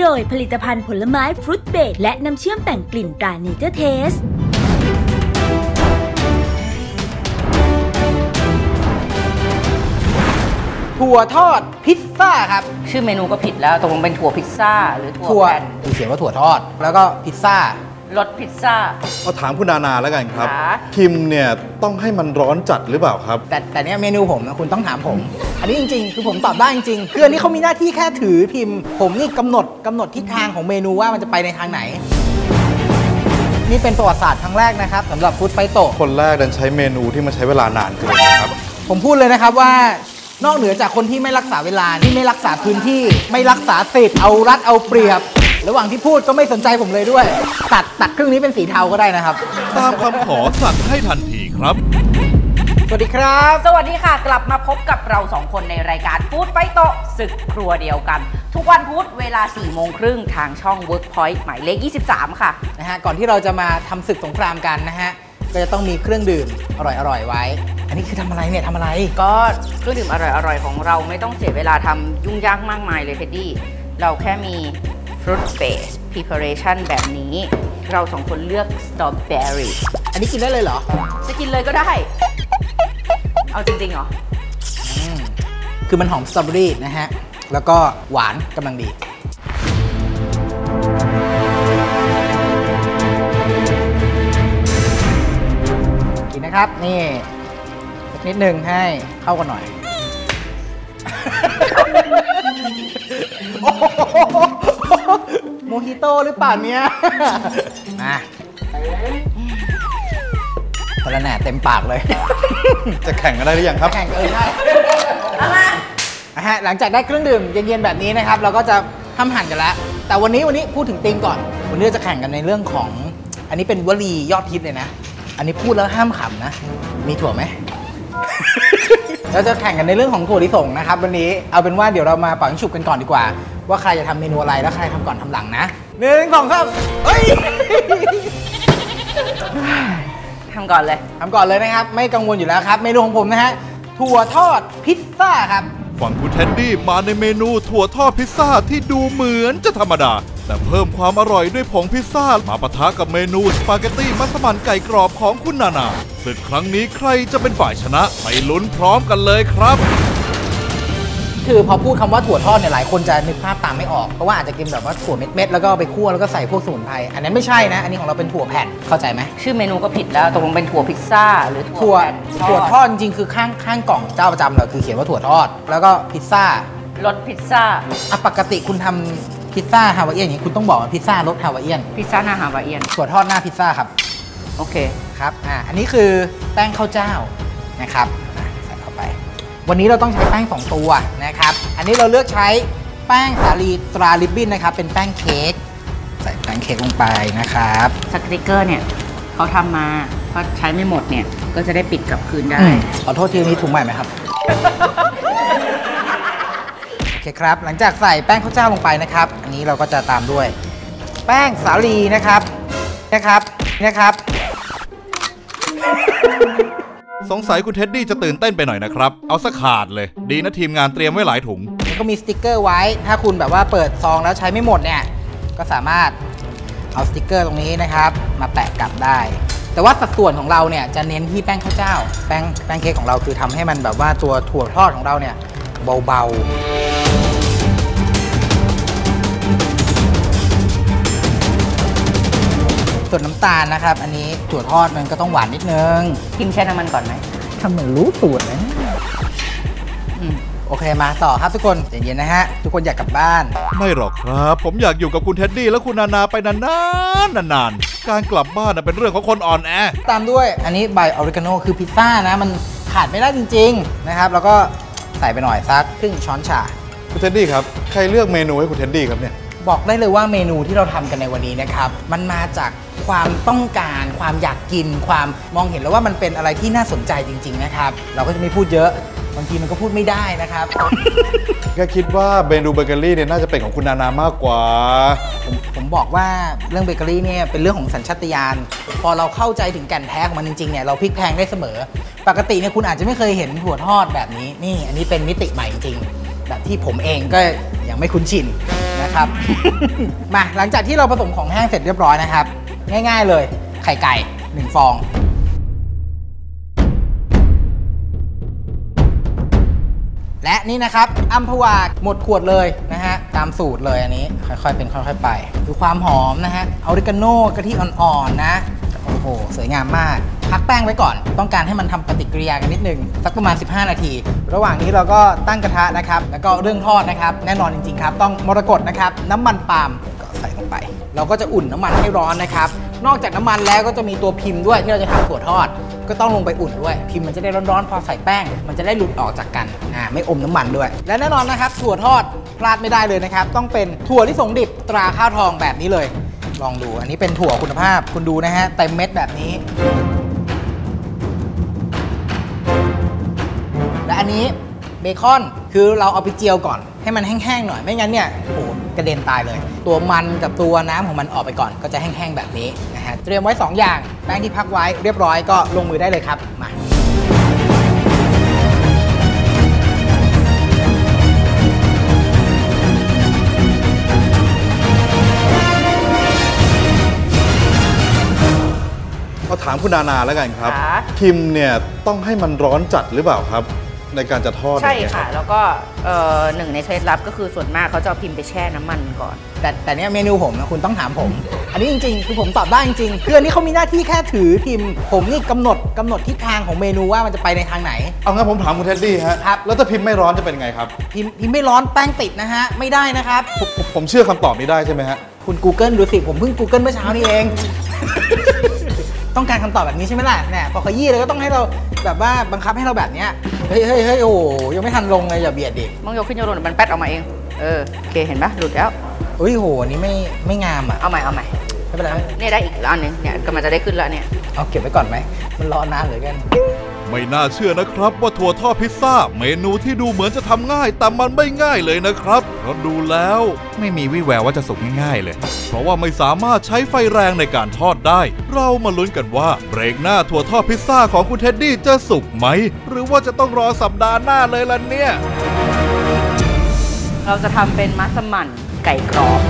โดยผลิตภัณฑ์ผลไม้ fruit blend และน้ำเชื่อมแต่งกลิ่นตรา Nature Tasteถั่วทอดพิซซ่าครับ ชื่อเมนูก็ผิดแล้วตกลงเป็นถั่วพิซซ่าหรือถั่วถั่วแผ่นคือเขียนว่าถั่วทอด แล้วก็พิซซ่า รสพิซซ่าเอาถามคุณนานาแล้วกันครับ ค่ะ พิมพ์เนี่ยต้องให้มันร้อนจัดหรือเปล่าครับ แต่แต่เนี้ยเมนูผมนะคุณต้องถามผม อันนี้จริงๆ คือผมตอบได้จริงๆคืออันนี้เขามีหน้าที่แค่ถือพิมพ์ ผมนี่กำหนดกำหนดทิศทางของเมนูว่ามันจะไปในทางไหน นี่เป็นประวัติศาสตร์ครั้งแรกนะครับสำหรับฟู้ดไฟโตะ คนแรกดันใช้เมนูที่มันใช้เวลานานเกินนะครับ ผมพูดเลยนะครับว่านอกเหนือจากคนที่ไม่รักษาเวลาที่ไม่รักษาพื้นที่ ไม่รักษาสิทธิ์เอารัดเอาเปรียบ ระหว่างที่พูดก็ไม่สนใจผมเลยด้วย ตัดตัดครึ่งนี้เป็นสีเทาก็ได้นะครับ ตามคำขอสั่งให้ทันทีครับ สวัสดีครับ สวัสดีค่ะ กลับมาพบกับเราสองคนในรายการฟู้ดไฟโตะศึกครัวเดียวกัน ทุกวันพุธเวลา4โมงครึ่งทางช่อง Workpoint หมายเลข 23 ค่ะ นะฮะก่อนที่เราจะมาทำศึกสงครามกันนะฮะก็จะต้องมีเครื่องดื่มอร่อยๆไว้ อันนี้คือทำอะไรเนี่ยทำอะไร ก็เครื่องดื่มอร่อยๆ ของเราไม่ต้องเสียเวลาทำยุ่งยากมากมายเลยเทดดี้ เราแค่มี fruit based preparation แบบนี้ เราสองคนเลือก strawberry อันนี้กินได้เลยเหรอ จะกินเลยก็ได้ เอาจริงๆเหรอ คือมันหอมสตรอเบอรี่นะฮะ แล้วก็หวานกำลังดี กินนะครับนี่สักนิดหนึ่งให้เข้ากันหน่อย โอ้โห โมฮิโต้หรือเปล่าเนี่ยมาพลแหน่เต็มปากเลย จะแข่งกันได้หรือยังครับ แข่งเออใช่นะฮะหลังจากได้เครื่องดื่มเย็นๆแบบนี้นะครับ เราก็จะทำหั่นกันแล้ว แต่วันนี้วันนี้พูดถึงธีมก่อน วันนี้เราจะแข่งกันในเรื่องของ อันนี้เป็นวลียอดฮิตเลยนะ อันนี้พูดแล้วห้ามขำนะ มีถั่วไหมเราจะแข่งกันในเรื่องของถั่วลิสงนะครับ วันนี้เอาเป็นว่าเดี๋ยวเรามาเป่ายิงฉุบกันก่อนดีกว่า ว่าใครจะทำเมนูอะไรแล้วใครทำก่อนทำหลังนะหนึ่งสองสามเฮ้ยทำก่อนเลยทำก่อนเลยนะครับ ไม่กังวลอยู่แล้วครับ เมนูของผมนะฮะถั่วทอดพิซซ่าครับฝั่งคุณเท็ดดี้มาในเมนูถั่วทอดพิซซ่าที่ดูเหมือนจะธรรมดา แต่เพิ่มความอร่อยด้วยผงพิซซ่า มาปะทะกับเมนูสปาเกตตี้มัสมั่นไก่กรอบของคุณนานาศึกครั้งนี้ใครจะเป็นฝ่ายชนะ ไปลุ้นพร้อมกันเลยครับ คือพอพูดคำว่าถั่วทอดเนี่ยหลายคนจะนึกภาพตามไม่ออกเพราะว่าอาจจะกินแบบว่าถั่วเม็ดๆแล้วก็เอาไปคั่วแล้วก็ใส่พวกสมุนไพรอันนั้นไม่ใช่นะ อันนี้ของเราเป็นถั่วแผ่นเข้าใจไหมชื่อเมนูก็ผิดแล้วตกลงเป็นถั่วพิซซ่าหรือถั่วแผ่นถั่วทอดจริงๆคือข้างข้างกล่องเจ้าประจำเราคือเขียนว่าถั่วทอด แล้วก็พิซซ่ารสพิซซ่าอะปกติคุณทำพิซซ่าฮาวายเอียนอย่างนี้คุณต้องบอกว่าพิซซ่ารสฮาวายเอียนพิซซ่าหน้าฮาวายเอียนถั่วทอดหน้าพิซซ่าครับโอเคครับอ่าอันนี้คือแป้งข้าวเจ้านะครับ วันนี้เราต้องใช้แป้ง 2 ตัวนะครับ อันนี้เราเลือกใช้แป้งสาลีตราลิบบิ้นนะครับ เป็นแป้งเค้กใส่แป้งเค้กลงไปนะครับ สติกเกอร์เนี่ยเขาทำมาเพราะใช้ไม่หมดเนี่ย ก็จะได้ปิดกลับคืนได้ขอโทษทีนี้ถุงใหม่ไหมครับ โอเคครับ หลังจากใส่แป้งข้าวเจ้าลงไปนะครับ อันนี้เราก็จะตามด้วย แป้งสาลีนะครับ นะครับ นะครับ สงสัยคุณเท็ดดี้จะตื่นเต้นไปหน่อยนะครับ เอาซะขาดเลย ดีนะทีมงานเตรียมไว้หลายถุง ก็มีสติกเกอร์ไว้ ถ้าคุณแบบว่าเปิดซองแล้วใช้ไม่หมดเนี่ย ก็สามารถเอาสติกเกอร์ตรงนี้นะครับ มาแปะกลับได้ แต่ว่าสัดส่วนของเราเนี่ยจะเน้นที่แป้งข้าวเจ้า แป้งแป้งเค้กของเราคือทำให้มันแบบว่าตัวถั่วทอดของเราเนี่ยเบาๆ ส่วนน้ำตาลนะครับ อันนี้ถั่วทอดมันก็ต้องหวานนิดนึงพิมพ์แช่น้ำมันก่อนไหมทำเหมือนรู้สูตรนะเนี่ยอืมโอเคมาต่อครับทุกคนใจเย็นๆนะฮะ ทุกคนอยากกลับบ้าน ไม่หรอกครับ ผมอยากอยู่กับคุณเท็ดดี้และคุณนานาไปนานๆนานๆการกลับบ้านน่ะเป็นเรื่องของคนอ่อนแอตามด้วยอันนี้ใบออริกาโนคือพิซซ่านะ มันขาดไม่ได้จริง ๆนะครับ แล้วก็ใส่ไปหน่อยสักครึ่งช้อนชา คุณเท็ดดี้ครับ ใครเลือกเมนูให้คุณเท็ดดี้ครับเนี่ย บอกได้เลยว่าเมนูที่เราทำกันในวันนี้นะครับ มันมาจาก ความต้องการ ความอยากกิน ความมองเห็นแล้วว่ามันเป็นอะไรที่น่าสนใจจริง ๆ นะครับ เราก็จะไม่พูดเยอะบางทีมันก็พูดไม่ได้นะครับ ก็คิดว่าเมนูเบเกอรี่เนี่ยน่าจะเป็นของคุณนานามากกว่า ผมผมบอกว่าเรื่องเบเกอรี่เนี่ยเป็นเรื่องของสัญชาตญาณพอเราเข้าใจถึงแก่นแท้ของมันจริงๆเนี่ยเราพลิกแพลงได้เสมอ ปกติเนี่ยคุณอาจจะไม่เคยเห็นถั่วทอดแบบนี้นี่ อันนี้เป็นมิติใหม่จริงๆแบบที่ผมเองก็ยังไม่คุ้นชินนะครับ มาหลังจากที่เราผสมของแห้งเสร็จเรียบร้อยนะครับ ง่าย ๆ เลย ไข่ไก่หนึ่งฟอง และนี่นะครับอัมพวาหมดขวดเลยนะฮะ ตามสูตรเลยอันนี้ ค่อยๆ เป็นค่อยๆ ไป ดูความหอมนะฮะออริกาโน่กะทิอ่อนๆนะโอ้โห สวยงามมาก พักแป้งไว้ก่อน ต้องการให้มันทำปฏิกิริยากันนิดนึง สักประมาณ 15 นาที ระหว่างนี้เราก็ตั้งกระทะนะครับ แล้วก็เรื่องทอดนะครับ แน่นอนจริงๆครับ ต้องมรกตนะครับ น้ำมันปาล์ม เราก็จะอุ่นน้ำมันให้ร้อนนะครับ นอกจากน้ำมันแล้วก็จะมีตัวพิมพ์ด้วยที่เราจะทำถั่วทอด ก็ต้องลงไปอุ่นด้วย พิมพ์มันจะได้ร้อนๆพอใส่แป้ง มันจะได้หลุดออกจากกันอ่าไม่อมน้ำมันด้วย และแน่นอนนะครับถั่วทอดพลาดไม่ได้เลยนะครับ ต้องเป็นถั่วลิสงดิบตราข้าวทองแบบนี้เลย ลองดูอันนี้เป็นถั่วคุณภาพคุณดูนะฮะเต็มเม็ดแบบนี้ และอันนี้ บคอน คือเราเอาไปเจียวก่อน ให้มันแห้งๆหน่อยไม่งั้นเนี่ยโอ้โหกระเด็นตายเลย ตัวมันกับตัวน้ำของมันออกไปก่อน ก็จะแห้งๆแบบนี้นะฮะเตรียมไว้ 2 อย่างแป้งที่พักไว้เรียบร้อยก็ลงมือได้เลยครับมาเอาถามคุณนานาแล้วกันครับค่ะพิมพ์เนี่ยต้องให้มันร้อนจัดหรือเปล่าครับ ในการจะทอดใช่อย่างเงี้ยค่ะ รับแล้วก็เอ่อหนึ่งในเคล็ดลับก็คือส่วนมากเขาจะเอาพิมพ์ไปแช่น้ำมันก่อน แต่แต่เนี้ยเมนูผมนะคุณต้องถามผม อันนี้จริงๆคือผมตอบได้จริงๆคืออันนี้เขามีหน้าที่แค่ถือพิมพ์ผมนี่กำหนดกำหนดทิศทางของเมนูว่ามันจะไปในทางไหน เอางั้นผมถามคุณเท็ดดี้ฮะครับ แล้วถ้าพิมพ์ไม่ร้อนจะเป็นไงครับ พิมพ์พิมพ์ไม่ร้อนแป้งติดนะฮะ ไม่ได้นะครับ ผมผมผมเชื่อคำตอบนี้ได้ใช่ไหมฮะ คุณ Google ดูสิ ผมเพิ่ง Google เมื่อเช้านี้เอง ต้องการคำตอบแบบนี้ใช่ไหมล่ะเนี่ยพอขยี้เลยก็ต้องให้เราแบบว่าบังคับให้เราแบบเนี้ยเฮ้ยเฮ้ยเฮ้ยโอ้โหยังไม่ทันลงเลยอย่าเบียดดิมึงยกขึ้นโยนลงเดี๋ยวมันแป๊ดออกมาเองเออโอเคเห็นปะหลุดแล้วเฮ้ยโหอันนี้ไม่ไม่งามอะเอาใหม่เอาใหม่ไม่เป็นไรไม่เนี่ยได้อีกอันหนึงเนี่ยก็มันจะได้ขึ้นแล้วเนี่ยเอาเก็บไว้ก่อนไหมมันรอนานเหลือเกิน ไม่น่าเชื่อนะครับว่าถั่วทอดพิซซ่า เมนูที่ดูเหมือนจะทำง่าย แต่มันไม่ง่ายเลยนะครับเพราะดูแล้ว ไม่มีวี่แววว่าจะสุกง่ายๆเลย เพราะว่าไม่สามารถใช้ไฟแรงในการทอดได้ เรามาลุ้นกันว่าเบรกหน้าถั่วทอดพิซซ่าของคุณเท็ดดี้จะสุกไหม หรือว่าจะต้องรอสัปดาห์หน้าเลยล่ะเนี่ย เราจะทำเป็นมัสมั่นไก่กรอบ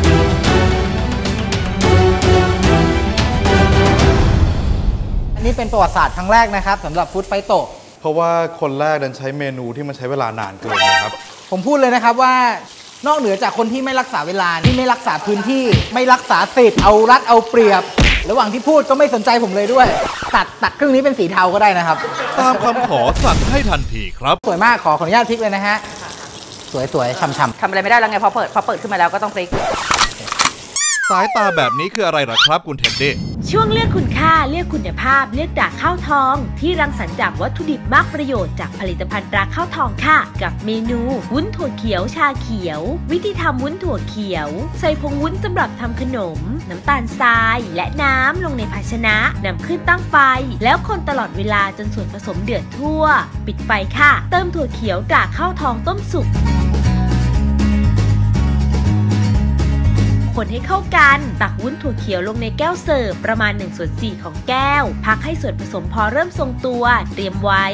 นนี้เป็นประวัติศาสตร์ครั้งแรกนะครับสำหรับฟู้ดไฟโตะเพราะว่าคนแรกดันใช้เมนูที่มันใช้เวลานานเกินนะครับ ผมพูดเลยนะครับว่านอกเหนือจากคนที่ไม่รักษาเวลาที่ไม่รักษาพื้นที่ ไม่รักษาสิทธิ์เอารัดเอาเปรียบ ระหว่างที่พูดก็ไม่สนใจผมเลยด้วย ตัดตัดครึ่งนี้เป็นสีเทาก็ได้นะครับ ตามคำขอสั่งให้ทันทีครับ สวยมากขอขออนุญาตพลิกเลยนะฮะ สวยสวยๆช่ำทำอะไรไม่ได้แล้วไงพอเปิดพอเปิดขึ้นมาแล้วก็ต้องพลิก สายตาแบบนี้คืออะไรล่ะครับคุณเท็ดดี้ ช่วงเลือกคุณค่าเลือกคุณภาพ เลือกดาข้าวทอง ที่รังสรรค์จากวัตถุดิบมากประโยชน์จากผลิตภัณฑ์ราข้าวทองค่ะ กับเมนูวุ้นถั่วเขียวชาเขียว วิธีทำวุ้นถั่วเขียว ใส่ผงวุ้นสำหรับทำขนม น้ำตาลทราย และน้ำลงในภาชนะนำขึ้นตั้งไฟ แล้วคนตลอดเวลาจนส่วนผสมเดือดทั่ว ปิดไฟค่ะ เติมถั่วเขียวตราข้าวทองต้มสุก คนให้เข้ากัน ตักวุ้นถั่วเขียวลงในแก้วเสิร์ฟประมาณ1ส่วน4ของแก้ว พักให้ส่วนผสมพอเริ่มทรงตัว เตรียมไว้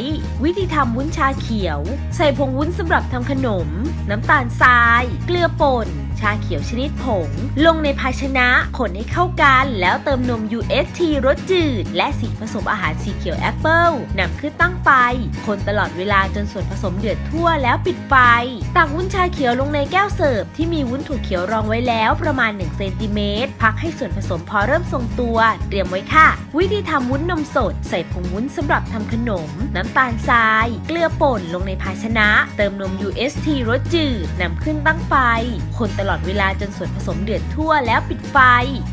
วิธีทำวุ้นชาเขียว ใส่ผงวุ้นสำหรับทำขนม น้ำตาลทราย เกลือป่นชาเขียวชนิดผง ลงในภาชนะคนให้เข้ากัน แล้วเติมนม UST รสจืด และสีผสมอาหารสีเขียวแอปเปิลนำขึ้นตั้งไฟ คนตลอดเวลาจนส่วนผสมเดือดทั่วแล้วปิดไฟ ตักวุ้นชาเขียวลงในแก้วเสิร์ฟที่มีวุ้นถั่วเขียวรองไว้แล้วประมาณ1เซนติเมตรพักให้ส่วนผสมพอเริ่มทรงตัว เตรียมไว้ค่ะ วิธีทำวุ้นนมสด ใส่ผงวุ้นสำหรับทำขนม น้ำตาลทราย เกลือป่นลงในภาชนะ เติมนม UST รสจืดนำขึ้นตั้งไฟ คนตตลอดเวลาจนส่วนผสมเดือดทั่วแล้วปิดไฟ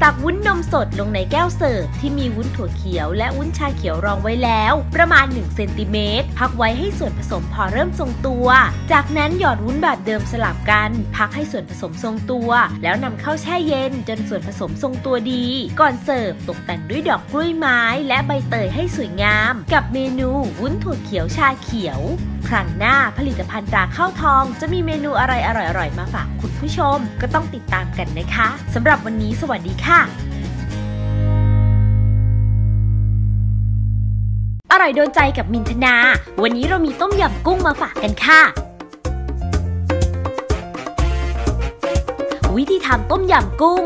ตักวุ้นนมสดลงในแก้วเสิร์ฟที่มีวุ้นถั่วเขียวและวุ้นชาเขียวรองไว้แล้ว ประมาณ1เซนติเมตรพักไว้ให้ส่วนผสมพอเริ่มทรงตัว จากนั้นหยอดวุ้นแบบเดิมสลับกัน พักให้ส่วนผสมทรงตัว แล้วนำเข้าแช่เย็นจนส่วนผสมทรงตัวดี ก่อนเสิร์ฟตกแต่งด้วยดอกกล้วยไม้ และใบเตยให้สวยงาม กับเมนูวุ้นถั่วเขียวชาเขียวครั้งหน้าผลิตภัณฑ์ตราข้าวทอง จะมีเมนูอะไรอร่อยๆ มาฝากคุณผู้ชม ก็ต้องติดตามกันนะคะสำหรับวันนี้สวัสดีค่ะอร่อยโดนใจกับมินทนา วันนี้เรามีต้มยำกุ้งมาฝากกันค่ะ วิธีทำต้มยำกุ้ง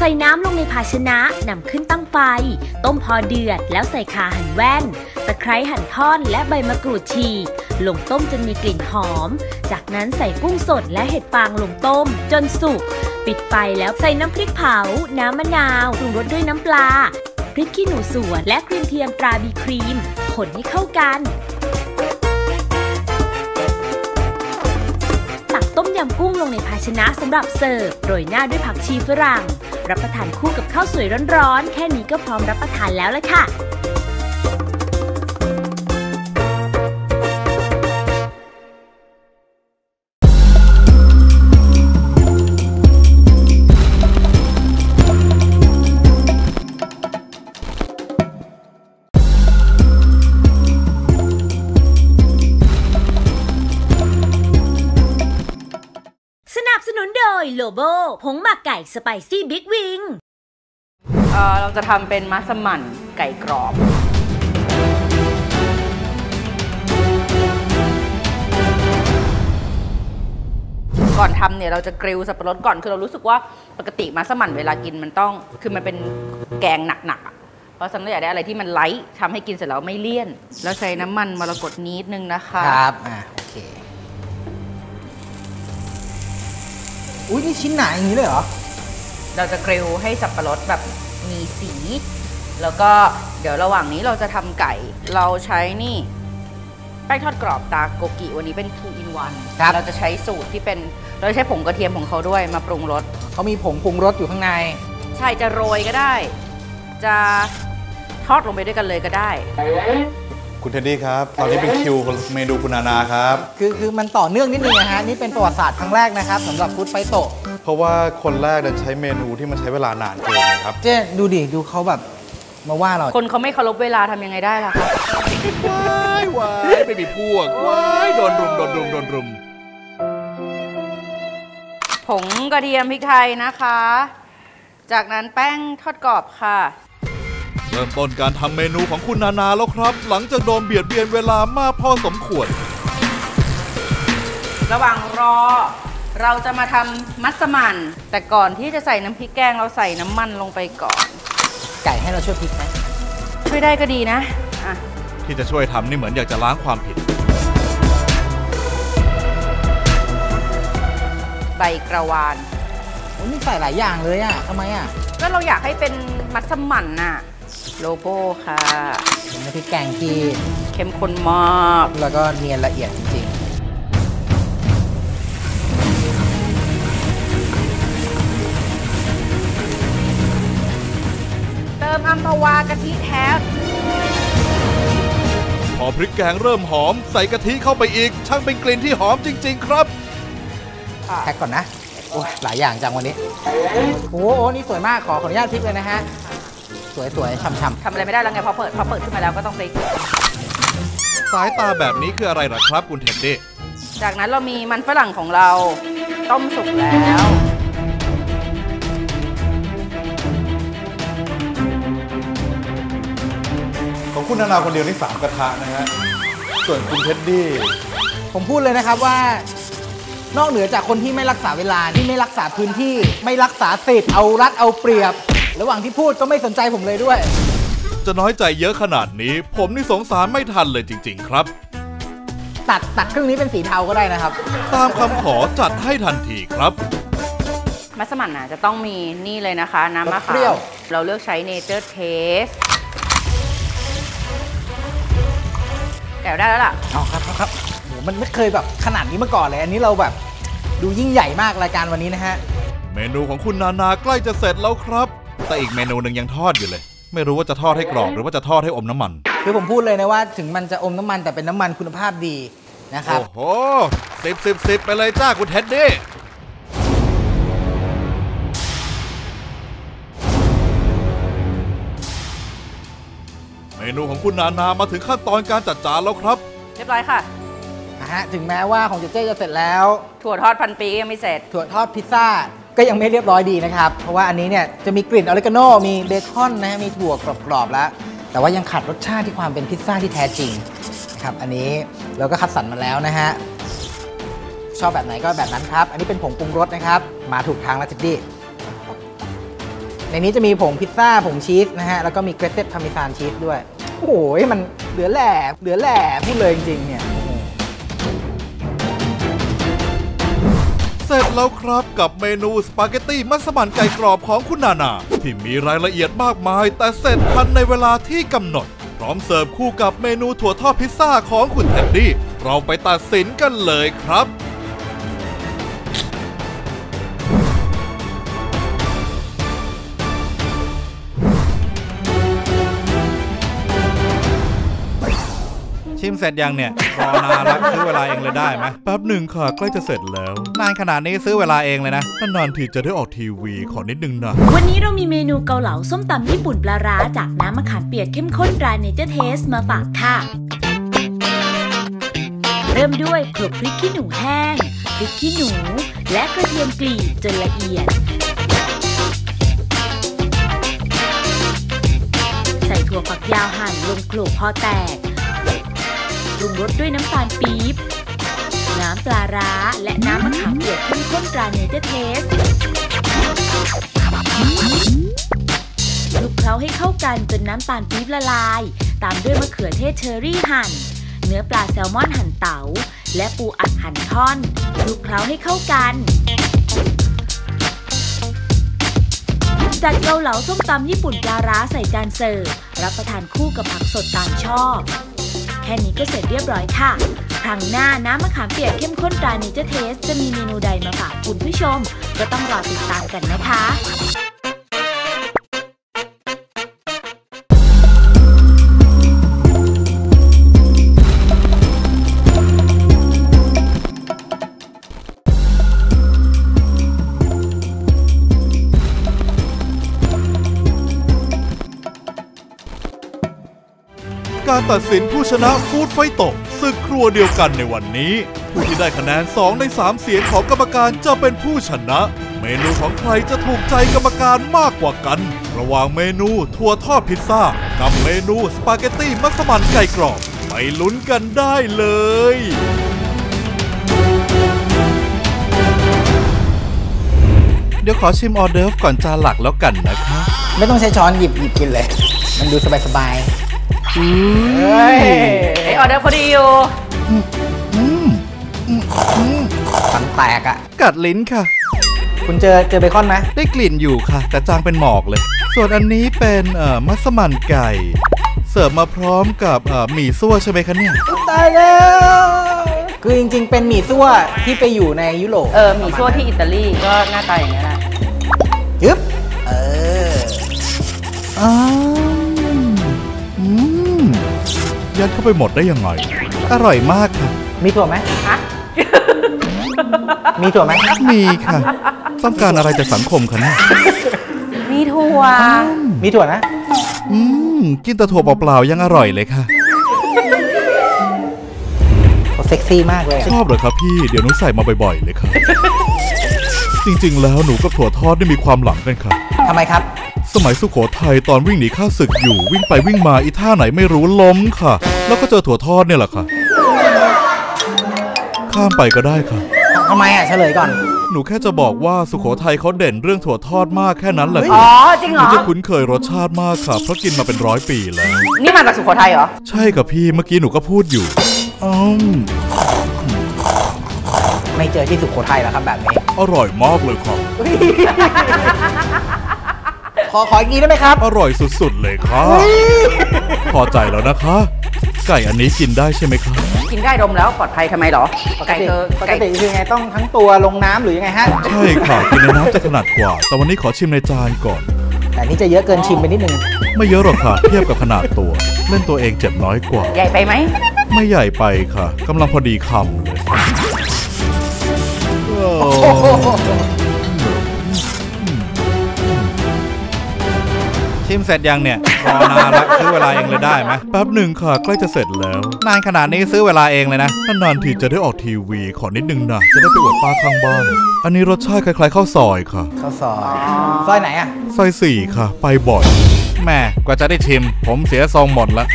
ใส่น้ำลงในภาชนะนำขึ้นตั้งไฟ ต้มพอเดือดแล้วใส่ขาหั่นแว่น ตะไคร้หั่นท่อนและใบมะกรูดฉีกลงต้มจนมีกลิ่นหอม จากนั้นใส่กุ้งสดและเห็ดฟางลงต้ม จนสุก ปิดไฟแล้วใส่น้ำพริกเผา น้ำมะนาวปรุงรสด้วยน้ำปลา พริกขี้หนูสวนและกรีมเทียมตราบีครีมคนให้เข้ากันตักต้มยำกุ้งลงในภาชนะสำหรับเสิร์ฟโรยหน้าด้วยผักชีฝรั่ง รับประทานคู่กับข้าวสวยร้อนๆ แค่นี้ก็พร้อมรับประทานแล้วละค่ะ ผงหมักไก่สไปซี่บิ๊กวิงเอ่อเราจะทำเป็นมัสมั่นไก่กรอบก่อนทำเนี่ยเราจะกริลสับปะรดก่อนคือเรารู้สึกว่าปกติมัสมั่นเวลากินมันต้อง คือมันเป็นแกงหนักๆอะเพราะฉะนันเราอยากได้อะไรที่มันไลท์ทำให้กินเสร็จแล้วไม่เลี่ยน แล้วใช้น้ำมันมรกตนิดนึงนะคะครับอ่าโอเค อุ้ยนี่ชิ้นหนาอย่างนี้เลยเหรอ เราจะ grill ให้สับปะรดแบบมีสี แล้วก็เดี๋ยวระหว่างนี้เราจะทำไก่ เราใช้นี่แป้งทอดกรอบตราโกกิวันนี้เป็น 2 in 1ครับเราจะใช้สูตรที่เป็นเราใช้ผงกระเทียมของเขาด้วยมาปรุงรสเขามีผงปรุงรสอยู่ข้างใน ใช่จะโรยก็ได้ จะทอดลงไปด้วยกันเลยก็ได้ คุณเท็ดดี้ครับ ตอนนี้เป็นคิวเมนูคุณนานาครับ คือคือมันต่อเนื่องนิดนึงนะฮะ นี่เป็นประวัติศาสตร์ครั้งแรกนะครับสำหรับฟู้ดไฟโตะเพราะว่าคนแรกเนี่ยใช้เมนูที่มันใช้เวลานานเกินนะครับ เจ๊ดูดิ ดูเขาแบบมาว่าเรา คนเขาไม่เคารพเวลาทำยังไงได้ล่ะคะว้ายวายไม่มีพวกว้ายโดนรุมโดนรุมโดนรุมผงกระเทียมพริกไทยนะคะ จากนั้นแป้งทอดกรอบค่ะ เริ่มต้นการทำเมนูของคุณนานาแล้วครับ หลังจากโดนเบียดเบียนเวลามากพอสมควร ระหว่างรอ เราจะมาทำมัสมั่น แต่ก่อนที่จะใส่น้ำพริกแกงเราใส่น้ำมันลงไปก่อน ไก่ให้เราช่วยพลิกไหมช่วยได้ก็ดีนะอะที่จะช่วยทำนี่เหมือนอยากจะล้างความผิด ใบกระวาน โอ้ยนี่ใส่หลายอย่างเลยอะทำไมอะก็เราอยากให้เป็นมัสมั่นน่ะ โลโก้ค่ะเป็นน้ำพริกแกงที่เข้มข้นมาก แล้วก็เนียนละเอียดจริงเติมอัมพวากะทิแท้พอพริกแกงเริ่มหอม ใส่กะทิเข้าไปอีก ช่างเป็นกลิ่นที่หอมจริง ๆ ครับๆแพ็คก่อนนะ โอ้ยหลายอย่างจังวันนี้ โอ้โหนี่สวยมากขอขออนุญาตพลิกเลยนะฮะ สวยๆช่ำทำอะไรไม่ได้แล้วไงพอเปิดพอเปิดขึ้นมาแล้วก็ต้องไปสายตาแบบนี้คืออะไรเหรอครับคุณเท็ดดี้จากนั้นเรามีมันฝรั่งของเราต้มสุกแล้ว ของคุณนานาคนเดียวนี่สามกระทะนะฮะส่วนคุณเท็ดดี้ๆผมพูดเลยนะครับว่า นอกเหนือจากคนที่ไม่รักษาเวลาที่ไม่รักษาพื้นที่ ไม่รักษาสิทธิ์เอารัดเอาเปรียบ ระหว่างที่พูดก็ไม่สนใจผมเลยด้วย จะน้อยใจเยอะขนาดนี้ ผมนี่สงสารไม่ทันเลยจริง ๆ ครับ ตัดตัดครึ่งนี้เป็นสีเทาก็ได้นะครับ ตามคำขอจัดให้ทันทีครับ มัสมั่นน่ะจะต้องมีนี่เลยนะคะ น้ำมะขามเปรี้ยวเราเลือกใช้ Nature Tasteสแก้วได้แล้วล่ะ อ๋อครับครับครับโหมันไม่เคยแบบขนาดนี้มาก่อนเลย อันนี้เราแบบดูยิ่งใหญ่มากรายการวันนี้นะฮะ เมนูของคุณนานาใกล้จะเสร็จแล้วครับ แต่อีกเมนูหนึ่งยังทอดอยู่เลย ไม่รู้ว่าจะทอดให้กรอบหรือว่าจะทอดให้อมน้ำมัน คือผมพูดเลยนะว่าถึงมันจะอมน้ำมันแต่เป็นน้ำมันคุณภาพดีนะครับโอ้โหสิบสิบสิบไปเลยจ้าคุณเท็ดดี้เมนูของคุณนานามาถึงขั้นตอนการจัดจานแล้วครับ เรียบร้อยค่ะ นะฮะถึงแม้ว่าของเจเจจะเสร็จแล้ว ถั่วทอดพันปีก็ยังไม่เสร็จ ถั่วทอดพิซซ่า ก็ยังไม่เรียบร้อยดีนะครับ เพราะว่าอันนี้เนี่ยจะมีกลิ่นออริกาโนมีเบคอนนะฮะมีถั่วกรอบๆแล้ว แต่ว่ายังขาดรสชาติที่ความเป็นพิซซ่าที่แท้จริงครับอันนี้เราก็คัดสรรมาแล้วนะฮะชอบแบบไหนก็แบบนั้นครับ อันนี้เป็นผงปรุงรสนะครับ มาถูกทางแล้วเท็ดดี้ในนี้จะมีผงพิซซ่าผงชีสนะฮะ แล้วก็มี grated parmesan cheese ด้วย โอ้โหมันเหลือแหล่เหลือแหล่พูดเลยจริงๆเนี่ย เสร็จแล้วครับกับเมนูสปาเกตตี้มัสมั่นไก่กรอบของคุณนานา ที่มีรายละเอียดมากมาย แต่เสร็จทันในเวลาที่กำหนด พร้อมเสิร์ฟคู่กับเมนูถั่วทอดพิซซ่าของคุณเท็ดดี้เราไปตัดสินกันเลยครับ ชิมเสร็จยังเนี่ยรอนานแล้วซื้อเวลาเองเลยได้ไหมแป๊บหนึ่งค่ะใกล้จะเสร็จแล้วนานขนาดนี้ซื้อเวลาเองเลยนะนานๆทีจะได้ออกทีวีขอนิดนึงนะวันนี้เรามีเมนูเกาเหลาส้มตำญี่ปุ่นปลาร้าจากน้ำมะขามเปียกเข้มข้นราเนเจอร์เทสมาฝากค่ะ เริ่มด้วยคลุกพริกขี้หนูแห้งพริกขี้หนู และกระเทียมกลีบจนละเอียดใส่ถั่วฝักยาวหั่นลงโขลกพอแตก ปรุงรสด้วยน้ำตาลปี๊บ น้ำปลาร้า และน้ำมะขามเปียกเข้มข้นตรา Nature Taste คลุกเคล้าให้เข้ากันจนน้ำตาลปี๊บละลาย ตามด้วยมะเขือเทศเชอรี่หั่น เนื้อปลาแซลมอนหั่นเต๋า และปูอัดหั่นท่อนคลุกเคล้าให้เข้ากันจัดเกาเหลาส้มตำญี่ปุ่นปลาร้าใส่จานเสิร์ฟรับประทานคู่กับผักสดตามชอบ ค่นี้ก็เสร็จเรียบร้อยค่ะ ครั้งหน้าน้ำมะขามเปียกเข้มข้นตราเนเจอร์เทส จะมีเมนูใดมาฝากคุณผู้ชม ก็ต้องรอติดตามกันนะคะ การตัดสินผู้ชนะฟู้ดไฟตกศึกครัวเดียวกันในวันนี้ ผู้ที่ได้คะแนน 2 ใน 3 เสียงของกรรมการจะเป็นผู้ชนะ เมนูของใครจะถูกใจกรรมการมากกว่ากัน ระหว่างเมนูถั่วทอดพิซซ่า กับเมนูสปาเกตตี้มัสมั่นไก่กรอบไปลุ้นกันได้เลยเดี๋ยวขอชิมออเดิร์ฟก่อนจานหลักแล้วกันนะคะ ไม่ต้องใช้ช้อนหยิบหยิบกินเลย มันดูสบายๆเฮ้ย เอ้ยออเดอร์พอดีอยู่สันแตกอะกัดลิ้นค่ะ คุณเจอเจอเบคอนไหมได้กลิ่นอยู่ค่ะ แต่จางเป็นหมอกเลย ส่วนอันนี้เป็นเอ่อมัสมั่นไก่ เสิร์ฟมาพร้อมกับเอ่อหมี่ซั่วใช่ไหมคะเนี่ยตายแล้วคือจริง ๆ เป็นหมี่ซั่วที่ไปอยู่ในยุโรปเออหมี่ซั่วที่อิตาลีก็หน้าตาอย่างนี้ยแหละยึบ ยัดเข้าไปหมดได้ยังไง อร่อยมากค่ะ มีถั่วไหมฮะมีถั่วไหมมีค่ะ ต้องการอะไรจากสังคมคะเนี่ยมีถั่ว มีถั่วนะ อืม กินแต่ถั่วเปล่าๆยังอร่อยเลยค่ะเขาเซ็กซี่มากเลยอะชอบเหรอครับพี่ เดี๋ยวหนูใส่มาบ่อยๆเลยครับ จริงๆ แล้วหนูกับถั่วทอดได้มีความหลังกันค่ะทำไมครับ สมัยสุโขทัยตอนวิ่งหนีข้าศึกอยู่วิ่งไปวิ่งมาอีท่าไหนไม่รู้ล้มค่ะ แล้วก็เจอถั่วทอดเนี่ยแหละค่ะ ข้ามไปก็ได้ค่ะ ทำไมอะเฉลยก่อน หนูแค่จะบอกว่าสุโขทัยเขาเด่นเรื่องถั่วทอดมากแค่นั้นแหละอ๋ค่ะอจริงหเหรนูอจะคุ้นเคยรสชาติมากค่ะ เพราะกินมาเป็นร้อยปีแล้ว นี่มาจากสุโขทัยเหรอ ใช่กับพี่เมื่อกี้หนูก็พูดอยู่อืมไม่เจอที่สุโขทัยแล้วครับแบบนี้ อร่อยมากเลยครับ ขอขออีกทีได้ไหมครับ อร่อยสุดๆเลยค่ะพอใจแล้วนะคะ ไก่อันนี้กินได้ใช่ไหมคะกินได้ดมแล้วปลอดภัยทำไมเหรอปกไก่ติเธอปกไก่ติคือไงต้องทั้งตัวลงน้ำหรือยังไงฮะ ใช่ค่ะ กินในน้ำจะถนัดกว่า แต่วันนี้ขอชิมในจานก่อน แต่นี่จะเยอะเกินชิมไปนิดนึง ไม่เยอะหรอกค่ะ เทียบกับขนาดตัว เล่นตัวเองเจ็บน้อยกว่า ใหญ่ไปไหม ไม่ใหญ่ไปค่ะกำลังพอดีคำเลยโอ้ ชิมเสร็จยังเนี่ยรอนานละซื้อเวลาเองเลยได้ไหมแป๊บหนึ่งค่ะใกล้จะเสร็จแล้วนานขนาดนี้ซื้อเวลาเองเลยนะนานๆทีจะได้ออกทีวีขอนิดนึงนะจะได้ไปอวดป้าข้างบ้าน อันนี้รสชาติคล้ายๆข้าวซอยค่ะข้าวซอยซอยไหนอะซอยสี่ค่ะ ไปบ่อยแม่กว่าจะได้ชิม ผมเสียทรงหมดละ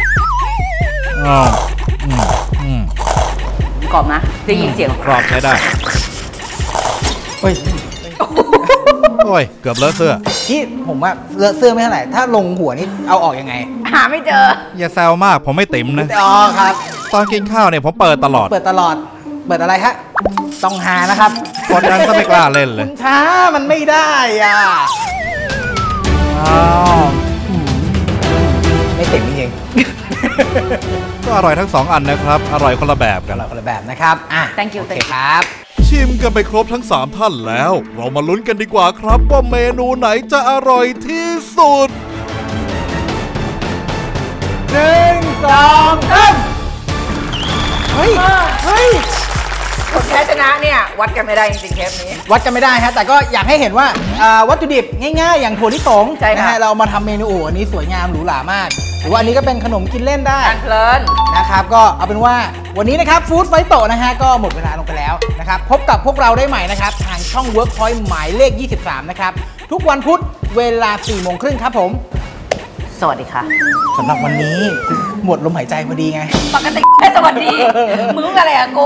อ้าวอืมอืมกรอบนะได้ยินเสียงกรอบใช้ได้เฮ้ยโอ้ยเกือบเลอะเสื้อ ที่ผมว่าเลอะเสื้อไม่เท่าไหร่ถ้าลงหัวนี่เอาออกยังไง หาไม่เจอ อย่าแซวมากผมไม่ติ๋มนะ อ๋อครับ ตอนกินข้าวเนี่ยผมเปิดตลอด เปิดตลอด เปิดอะไรฮะ ต้องหานะครับคนนั้นก็ไม่กล้าเล่นเลยคุณช้ามันไม่ได้อะอ้าวอืมไม่เต็มจริงก็อร่อยทั้งสองอันนะครับ อร่อยคนละแบบกันๆเราคนละแบบนะครับอะ Thank you โอเค thank you ครับ ชิมกันไปครบทั้ง 3 ท่านแล้ว เรามาลุ้นกันดีกว่าครับว่าเมนูไหนจะอร่อยที่สุดหนึ่งสองสามเฮ้ย เฮ้ย คนแพ้ชนะเนี่ย วัดกันไม่ได้จริงๆเทปนี้ วัดกันไม่ได้ฮะ แต่ก็อยากให้เห็นว่าอ่าวัตถุดิบง่ายๆ อย่างถั่วลิสงใช่ค่ะนะฮะเราเอามาทำเมนูโอ้โหอันนี้สวยงามหรูหรามาก หรือว่าอันนี้ก็เป็นขนมกินเล่นได้ทานเพลิน นะครับ ก็เอาเป็นว่าวันนี้นะครับฟู้ดไฟโตนะฮะก็หมดเวลาลงไปแล้วนะครับ พบกับพวกเราได้ใหม่นะครับ ทางช่อง Workpoint หมายเลข 23 นะครับ ทุกวันพุธเวลา4โมงครึ่งครับผม สวัสดีค่ะ สำหรับวันนี้ หมดลมหายใจพอดีไง ปกติแค่สวัสดี มึงอะไรอะกู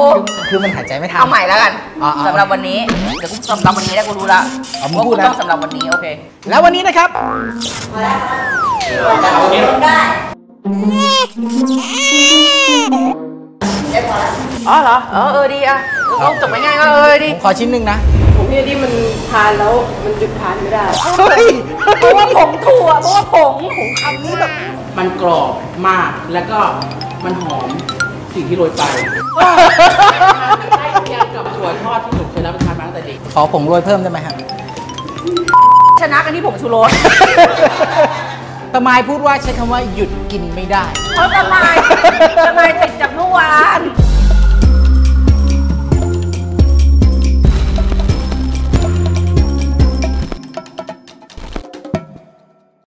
คือมันหายใจไม่ทัน เอาใหม่แล้วกันอ่าๆสำหรับวันนี้ เดี๋ยวกูสำหรับวันนี้ได้กูรู้ละเอามึงว่าพูกูดนะต้องสำหรับวันนี้ โอเค แล้ววันนี้นะครับ อ๋อเหรอ เออเออดีอะเอาจบง่ายๆก็เออดีผมขอชิ้นหนึ่งนะผมเนี่ยที่มันทานแล้วมันหยุดทานไม่ได้ เฮ้ยเพราะว่าผงถั่วเพราะว่าผงคำนี้แบบ มันกรอบมาก แล้วก็มันหอมสิ่งที่โรยไปให้เคียงกับถั่วทอดที่ผมเคยรับประทานมาตั้งแต่เด็ก ขอผงโรยเพิ่มได้ไหมครับชนะกันที่ผงชูรสตะมายพูดว่าใช้คำว่าหยุดกินไม่ได้ เพราะทำไมทำไมจะ